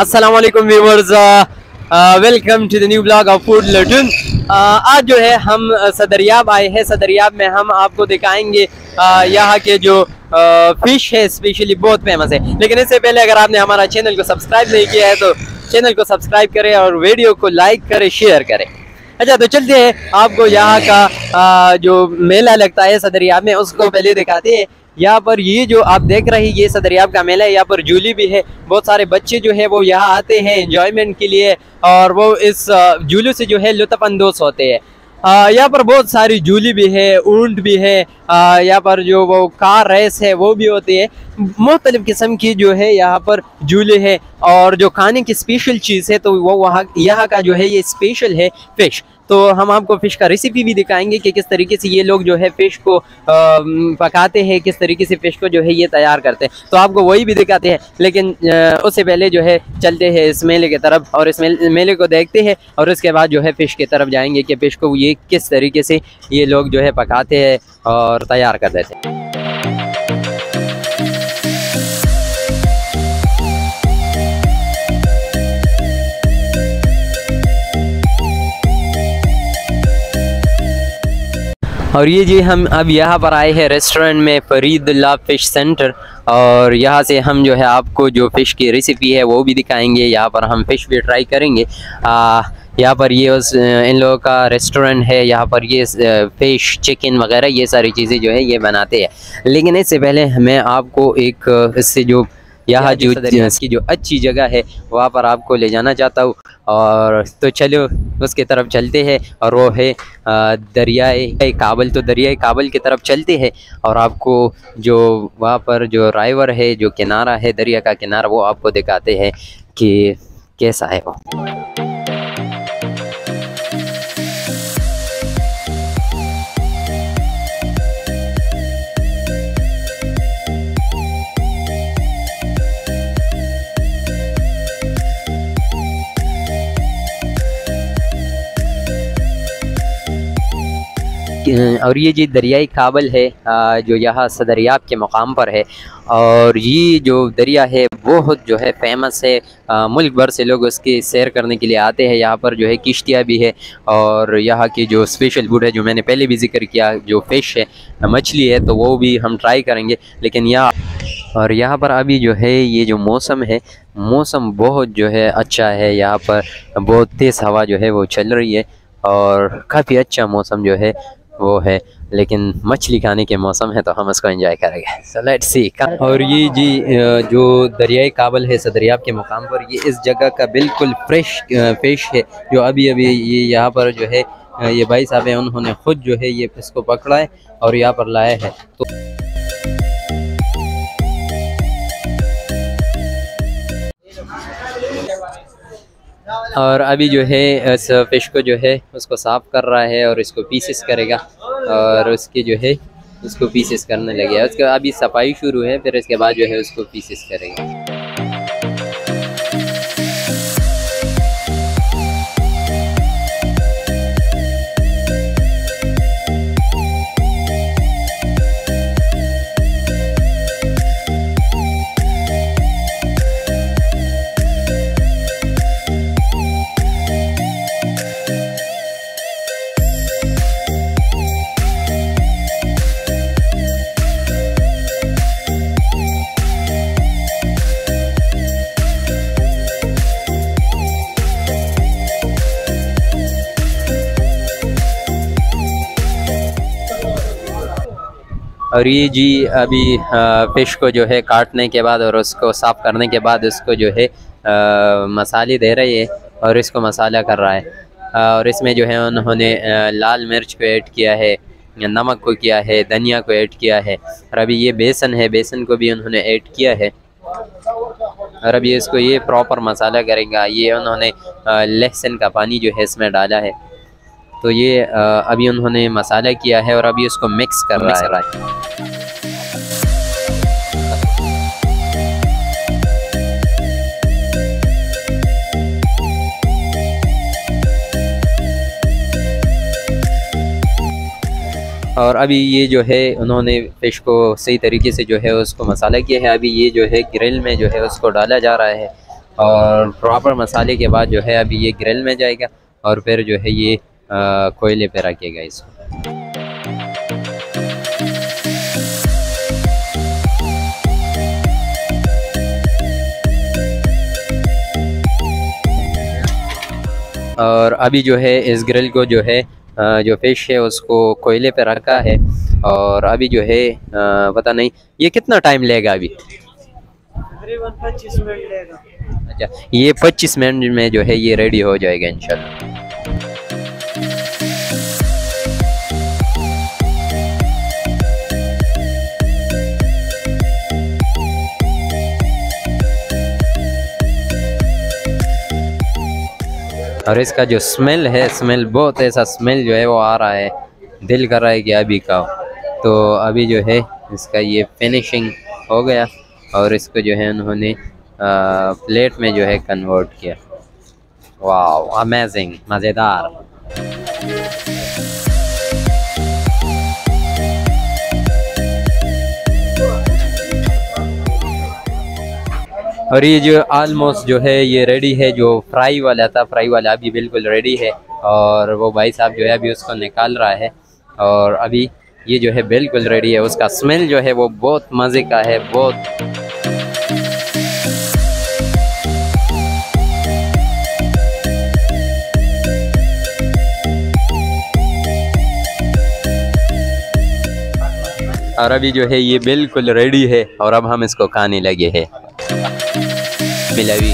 अस्सलाम वालेकुम viewers welcome to the new blog of food लटन आज जो है हम सदरियाब आए हैं। सदरियाब में हम आपको दिखाएँगे uh, यहाँ के जो आ, फ़िश uh, है स्पेशली बहुत फ़ेमस है। लेकिन इससे पहले अगर आपने हमारा चैनल को सब्सक्राइब नहीं किया है तो चैनल को सब्सक्राइब करें और वीडियो को लाइक करें शेयर करें। अच्छा तो चलते हैं। आपको यहाँ का आ, uh, जो मेला लगता है सदरियाब में उसको पहले दिखाते हैं। यहाँ पर ये जो आप देख रहे हैं, ये सदरियाब का मेला है। यहाँ पर जूली भी है। बहुत सारे बच्चे जो है, वो यहाँ आते हैं इंजॉयमेंट के लिए और वो इस जूलू से जो है लुत्फानंदोज होते हैं। यहाँ पर बहुत सारी जूली भी है, ऊँट भी है। यहाँ पर जो वो कार रेस है, वो भी होती है। मुख्तलिफ़ किस्म की जो है यहाँ पर जूले है और जो खाने की स्पेशल चीज़ है तो वो वहाँ, यहाँ का जो है ये स्पेशल है फ़िश तो हम आपको फ़िश का रेसिपी भी दिखाएँगे कि किस तरीके से ये लोग जो है फ़िश को पकाते हैं, किस तरीके से फ़िश को जो है ये तैयार करते हैं। तो आपको वही भी दिखाते हैं, लेकिन उससे पहले जो है चलते हैं इस मेले की तरफ़ और इस मेले को देखते हैं और उसके बाद जो है फ़िश की तरफ़ जाएँगे कि फ़िश को ये किस तरीके से ये लोग जो है पकाते हैं और तैयार कर देते हैं। और ये जी हम अब यहाँ पर आए हैं रेस्टोरेंट में फ़रीद फरीदुल्ला फ़िश सेंटर और यहाँ से हम जो है आपको जो फ़िश की रेसिपी है वो भी दिखाएँगे। यहाँ पर हम फ़िश भी ट्राई करेंगे। यहाँ पर ये उस, इन लोगों का रेस्टोरेंट है। यहाँ पर ये फ़िश चिकन वगैरह ये सारी चीज़ें जो है ये बनाते हैं। लेकिन इससे पहले मैं आपको एक इससे जो यहाँ जो की जो अच्छी जगह है वहाँ पर आपको ले जाना चाहता हूँ। और तो चलो उसके तरफ़ चलते हैं और वो है दरियाए काबल तो दरियाए काबल की तरफ़ चलते हैं। और आपको जो वहाँ पर जो राइवर है जो किनारा है दरिया का किनारा वो आपको दिखाते हैं कि कैसा है वो। और ये जी दरियाई काबल है जो यहाँ सदरियाब के मकाम पर है, और ये जो दरिया है, बहुत जो है फ़ेमस है। मुल्क भर से लोग उसकी सैर करने के लिए आते हैं। यहाँ पर जो है किश्तियाँ भी है, और यहाँ की जो स्पेशल फ़ूड है, जो मैंने पहले भी ज़िक्र किया, जो फ़िश है, मछली है तो वो भी हम ट्राई करेंगे। लेकिन यहाँ, और यहाँ पर अभी जो है, ये जो मौसम है, मौसम बहुत जो है अच्छा है। यहाँ पर बहुत तेज़ हवा जो है वो चल रही है, और काफ़ी अच्छा मौसम जो है। वो है, लेकिन मछली खाने के मौसम है तो हम उसको एंजॉय करेंगे। सी और ये जी जो दरियाई काबल है, सदरियाब के मुकाम पर, ये इस जगह का बिल्कुल फ्रेश फ़िश है, जो अभी अभी ये यहाँ पर जो है ये भाई साहब हैं, उन्होंने ख़ुद जो है ये इसको पकड़ा है और यहाँ पर लाया है। तो और अभी जो है, इस फ़िश को जो है, उसको साफ़ कर रहा है और इसको पीसेस करेगा। और उसके जो है, उसको पीसेस करने लगे उसके अभी सफ़ाई शुरू है, फिर इसके बाद जो है, उसको पीसेस करेंगे। और ये जी अभी फ़िश को जो है काटने के बाद और उसको साफ़ करने के बाद उसको जो है मसाले दे रही है और इसको मसाला कर रहा है। और इसमें जो है उन्होंने लाल मिर्च को ऐड किया है, नमक को किया है, धनिया को ऐड किया है और अभी ये बेसन है, बेसन को भी उन्होंने ऐड किया है। और अभी इसको ये प्रॉपर मसाला करेगा। ये उन्होंने लहसुन का पानी जो है इसमें डाला है। तो ये अभी उन्होंने मसाला किया है और अभी उसको मिक्स कर रहा है। और अभी ये जो है उन्होंने फ़िश को सही तरीके से जो है उसको मसाला किया है। अभी ये जो है ग्रिल में जो है उसको डाला जा रहा है। और प्रॉपर मसाले के बाद जो है अभी ये ग्रिल में जाएगा। और फिर जो है ये कोयले पे रखेगा इसको और अभी जो है इस ग्रिल को जो है जो फ़िश है उसको कोयले पे रखा है। और अभी जो है पता नहीं ये कितना टाइम लेगा अभी? पच्चीस मिनट लेगा। अच्छा ये पच्चीस मिनट में जो है ये रेडी हो जाएगा इंशाल्लाह और इसका जो स्मेल है स्मेल बहुत ऐसा स्मेल जो है वो आ रहा है। दिल कर रहा है कि अभी का तो अभी जो है, इसका ये फिनिशिंग हो गया और इसको जो है उन्होंने प्लेट में जो है कन्वर्ट किया। वाह अमेजिंग मज़ेदार। और ये जो आलमोस्ट जो है, ये रेडी है, जो फ्राई वाला था फ्राई वाला अभी बिल्कुल रेडी है और वो भाई साहब जो है अभी उसको निकाल रहा है और अभी ये जो है बिल्कुल रेडी है, उसका स्मेल जो है वो बहुत मज़े का है, बहुत। और अभी जो है ये बिल्कुल रेडी है और अब हम इसको खाने लगे हैं। मिलावी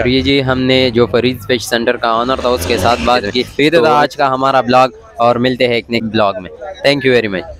और ये जी हमने जो फरीद फिश सेंटर का ऑनर था उसके साथ बात की फिर था आज का हमारा ब्लॉग और मिलते हैं एक नेक्स्ट ब्लॉग में थैंक यू वेरी मच